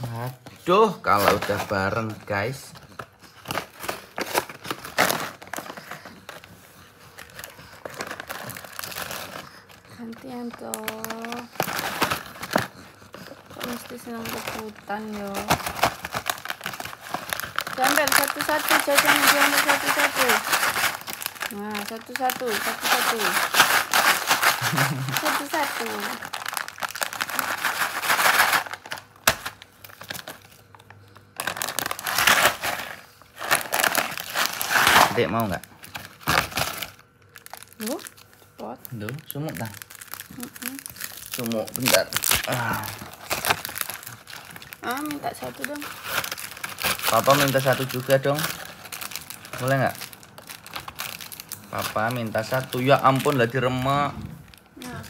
Aduh, kalau udah bareng guys. Gantian toh. Kok mesti senang rebutan yo. Diambil satu-satu, jajan diambil satu-satu. Nah, satu-satu, satu-satu. Satu-satu. Dek mau nggak? Loh, cepet. Duh, sumuk dah. Sumuk bentar. Ah. Ah, minta satu dong. Papa minta satu juga dong. Boleh nggak? Papa minta satu. Ya ampun lah diremak. Nah,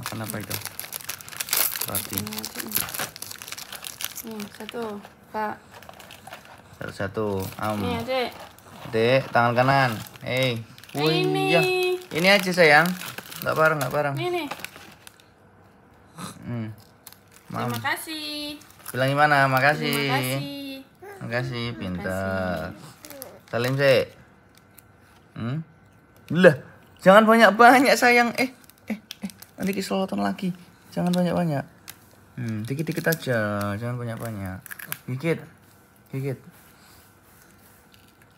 makan apa itu? Roti. Ini aja nih. Nih, satu. Am. Nih, adek. Dek, tangan kanan. Hei. Wih, Ini. iya. Ini aja sayang. Nggak bareng, nggak bareng. Nih. Hmm. Mam. Terima kasih. Bilang gimana? Makasih. Terima kasih. Makasih, pintar. Salim sih. Hmm? Lah, jangan banyak-banyak sayang. Eh, eh, eh. Nanti keselotan lagi. Jangan banyak-banyak. Hmm, dikit-dikit aja. Jangan banyak-banyak. Dikit. Dikit.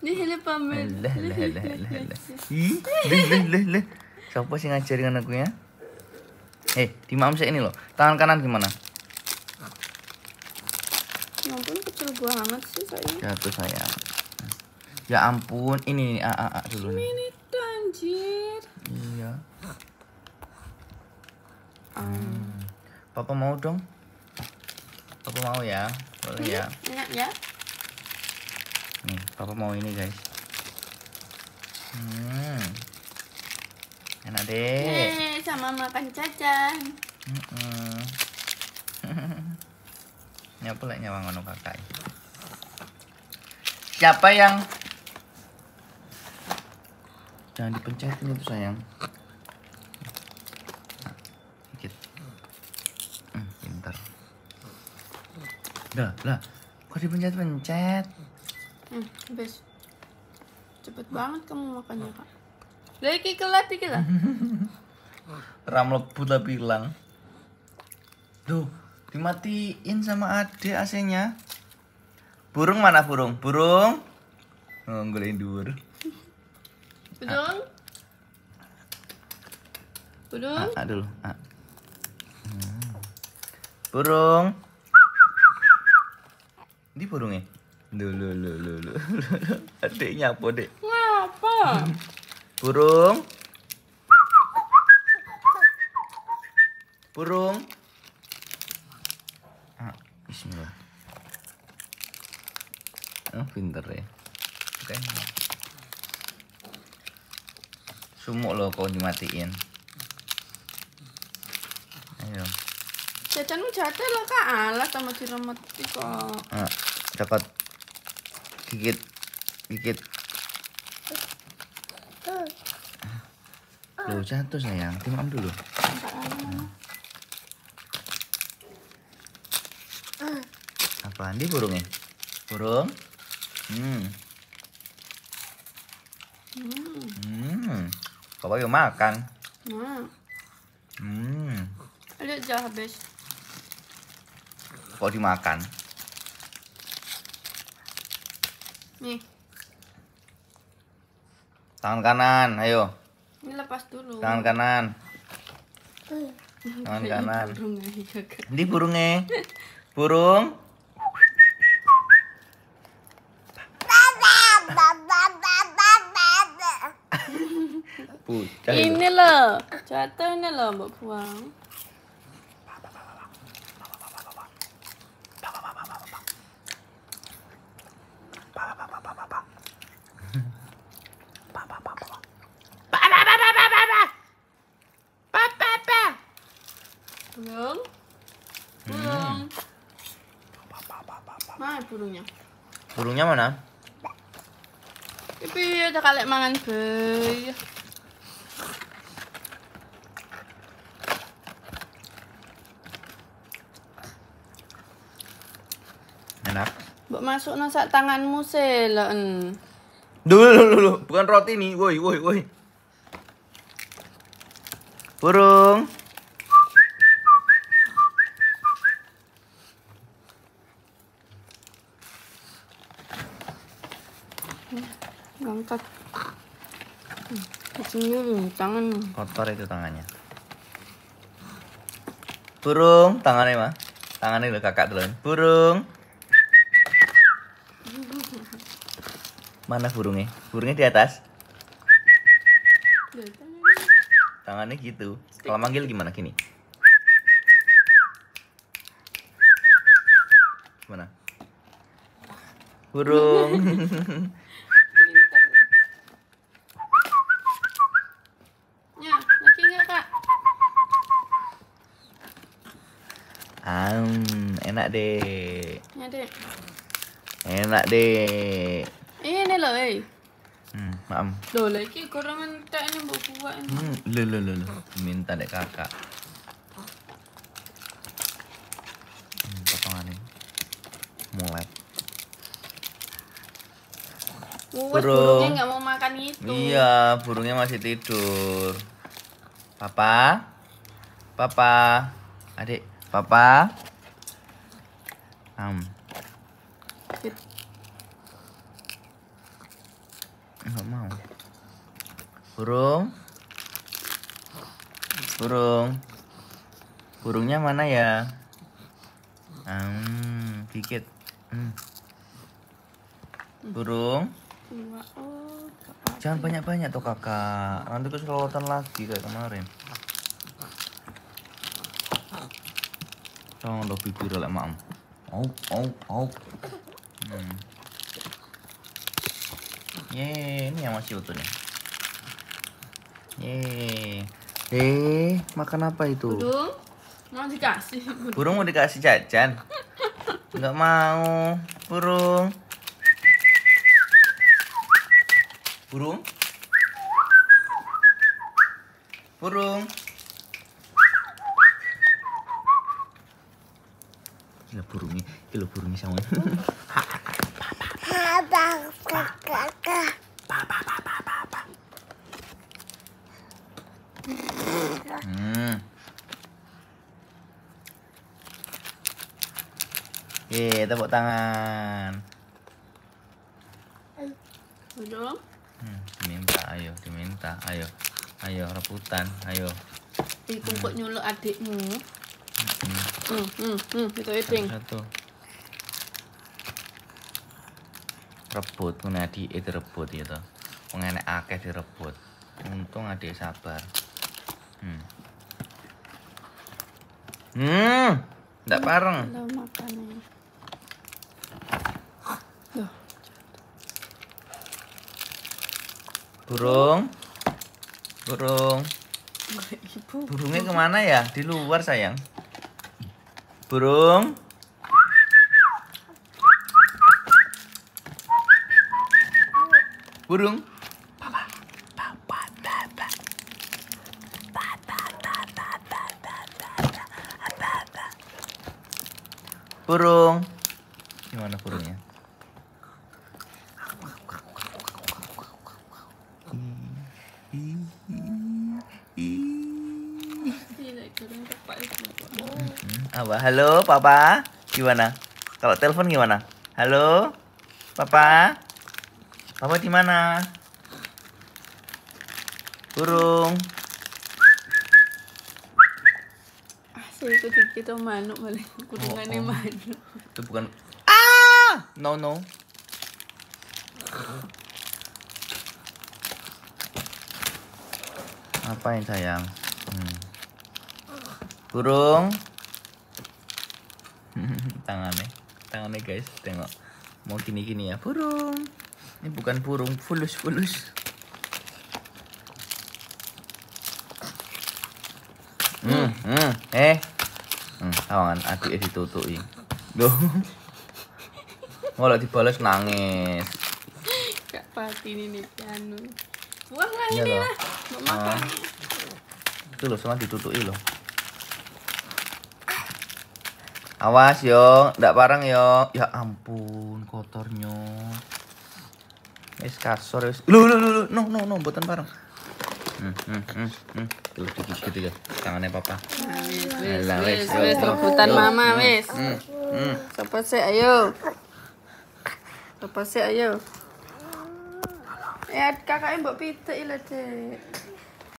Nih, ini pamer. Lah, lah, lah, lah, lah. Ih, lah, lah, lah. Siapa sih ngajarin anakku ya? Eh, di mam ini loh. Tangan kanan gimana? Ya ampun, kecil banget sih saya. Jatuh sayang. Ya ampun, ini nih, a, a, a dulu nih. Ini anjir. Iya. Hmm. Papa mau dong? Papa mau ya? Boleh ya? Enak ya? Papa mau ini guys. Hmm. Enak deh. Eh, sama makan jajan. Mm-mm. Nyapa lah nyawa ngono kakak. Siapa yang Jangan dipencetin itu sayang. Nah, Dikit. Hmm, pintar. Dah, lah. Kok dipencet-pencet? Hmm, habis. Cepet banget kamu makannya, Kak. Lagi kelat dikit lah. Ram lebut lah bilang. Duh, dimatiin sama ade AC-nya. Burung mana burung? Burung? Oh, nggolein dhuwur. Budung? Budung? Ah, ah, dulu. Ah. Hmm. Burung. Ini burungnya. Dulu, lu, lu, lu. Adiknya apa, Dek? Ngapa? Burung. Burung. Ah, bismillah. Oh, pinter ya. Oke. Sumuk lo kau dimatiin. Ayo. Jajanmu jatuh lah, Kak. Alah sama diremeti kok. Ah, dapat gigit gigit Loh, jatuh sayang. Timam dulu. Apaan di burungnya? Burung? Hmm. Hmm. Papa yuk makan. Nah, Hmm. lihat aja habis. Kok dimakan? Nih, Tangan kanan, ayo. ini lepas dulu. Tangan kanan. Tangan kanan. Di burungnya. Burung. Ini loh, jatuh ini loh, Mbak Buang. burungnya. Burungnya mana? Tapi udah kalian mangan bay. Enak. Mbok masuk nasi tanganmu selen. Dulu, dulu, dulu, bukan roti nih, woi, woi, woi. Burung. Hmm, tangan. Kotor itu tangannya. Burung, tangannya mah. Tangannya lo kakak dulu. Burung. Mana burungnya? Burungnya di atas. Tangannya gitu. Kalau manggil gimana gini? Gimana? Burung. Pintar. Ya, lagi nggak kak? Am, enak deh. Ya dek. Enak deh. Ini loh, eh. Hmm, maam. Loh, lagi kurang entek ini buat ini. Hmm, lu lu lu lu. Minta dek kakak. Hmm, potongan ini. Mulai. Wes Burung. burungnya nggak mau makan itu. Iya, burungnya masih tidur. Papa? Papa? Adik, papa? Sit. enggak mau. Burung? Burung? Burungnya mana ya? Hmm, dikit. Hmm. Burung? Oh. Jangan banyak-banyak tuh kakak. Nanti keselawatan lagi kayak kemarin. Jangan lo bibir oleh mam. Au, au, au. Hmm. Ye, ini yang masih utuh nih. Ye. Eh, makan apa itu? Burung mau dikasih. Burung mau dikasih jajan? Enggak mau. Burung. Burung. Gila burungnya, gila burungnya sama. Hmm. Ye, tepuk tangan. Hmm, diminta, ayo, diminta, ayo, ayo rebutan, ayo. Iku kok nyulik adikmu. Hmm, Hmm, hmm, itu eding. satu. Rebut, adik itu rebut itu. Pengenek akeh direbut. Untung adik sabar. Hmm. Hmm, ndak pareng. Lo makannya. Loh, Burung, burung. ibu. Burungnya ke mana ya? Di luar sayang. Burung. Burung. Burung. Gimana burungnya kurang tepat itu. Hmm, apa? Halo, Papa. Gimana? Kalau telepon gimana? Halo, Papa. Papa di mana? Burung. Itu dikit manuk malah kurungannya Oh, oh. manuk. Itu bukan. Ah! No, no. Apain sayang? Hmm. Burung. tangannya, tangannya guys, tengok. Mau gini-gini ya, burung. Ini bukan burung, fulus-fulus. Hmm, hmm, eh. Hmm, awangan adik ditutuki. Loh. Kalau dibalas nangis. Kak Pati ini nih piano. Buang lah Iya ini lah. Mau makan. Itu loh sama ditutuki loh. Awas yo, ndak parang yo. Ya ampun, kotornya. Wis kasur wis. Lu lu lu, no no no, mboten parang. Hmm, hmm, hmm, hmm. Tuh, digigit ya. Tangannya papa. Wis, Alah, wis, wis, rebutan mama, wis. Hmm, hmm. Siapa sih, ayo. Siapa sih, ayo. Ya, kakaknya mbok pitik lah, Dek.